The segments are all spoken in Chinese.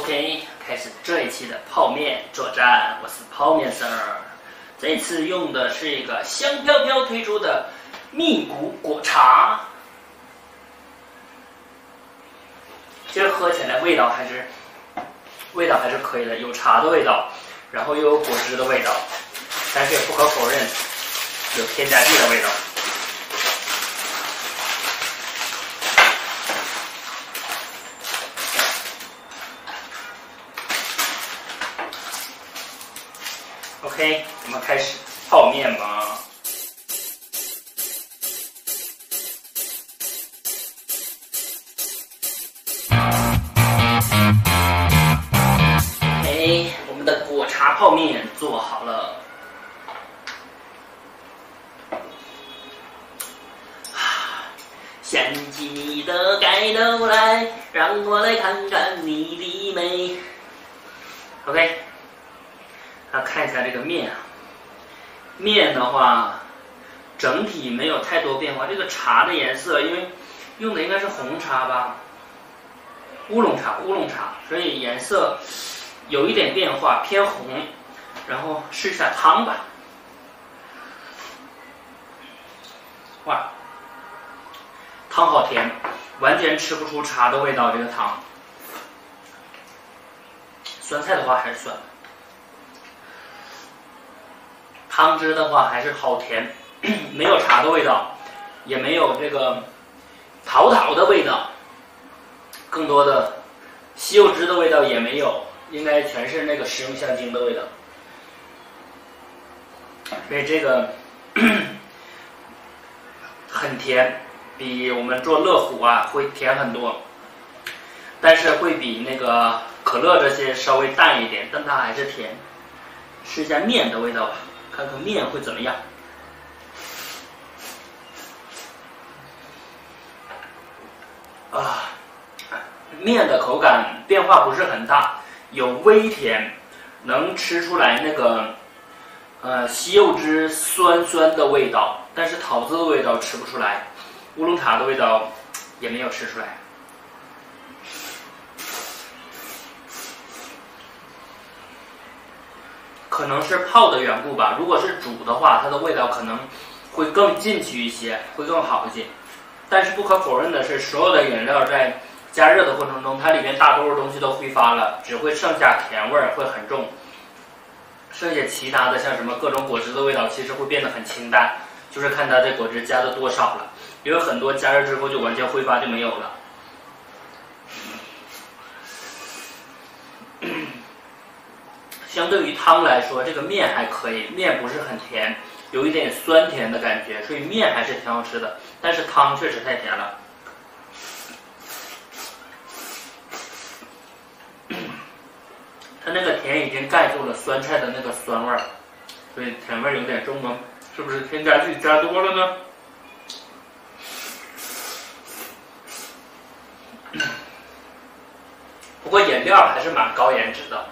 OK，开始这一期的泡面作战，我是泡面 Sir。这次用的是一个香飘飘推出的蜜谷果茶，其实喝起来味道还是味道还是可以的，有茶的味道，然后又有果汁的味道，但是也不可否认有添加剂的味道。OK，我们开始泡面吧。哎，我们的果茶泡面做好了。掀起你的盖头来，让我来看看你的美。OK。啊，看一下这个面啊，面的话，整体没有太多变化。这个茶的颜色，因为用的应该是红茶吧，乌龙茶，乌龙茶，所以颜色有一点变化，偏红。然后试一下汤吧，哇，汤好甜，完全吃不出茶的味道。这个汤，酸菜的话还是酸。汤汁的话还是好甜，没有茶的味道，也没有这个桃桃的味道，更多的西柚汁的味道也没有，应该全是那个食用香精的味道。所以这个很甜，比我们做乐虎啊会甜很多，但是会比那个可乐这些稍微淡一点，但它还是甜。试一下面的味道吧。看看面会怎么样？啊，面的口感变化不是很大，有微甜，能吃出来那个呃西柚汁酸酸的味道，但是桃子的味道吃不出来，乌龙茶的味道也没有吃出来。可能是泡的缘故吧。如果是煮的话，它的味道可能会更进去一些，会更好一些。但是不可否认的是，所有的饮料在加热的过程中，它里面大多数东西都挥发了，只会剩下甜味儿会很重。剩下其他的像什么各种果汁的味道，其实会变得很清淡，就是看它这果汁加的多少了。因为很多加热之后就完全挥发就没有了。相对于汤来说，这个面还可以，面不是很甜，有一点酸甜的感觉，所以面还是挺好吃的。但是汤确实太甜了，它那个甜已经盖住了酸菜的那个酸味儿，所以甜味有点重吗，是不是添加剂加多了呢？不过饮料还是蛮高颜值的。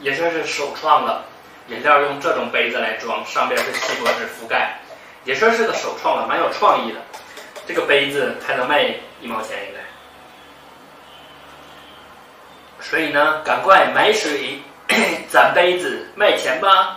也算是首创了，饮料用这种杯子来装，上边是锡箔纸覆盖，也算是个首创了，蛮有创意的。这个杯子还能卖一毛钱应该，所以呢，赶快买水 攒杯子卖钱吧。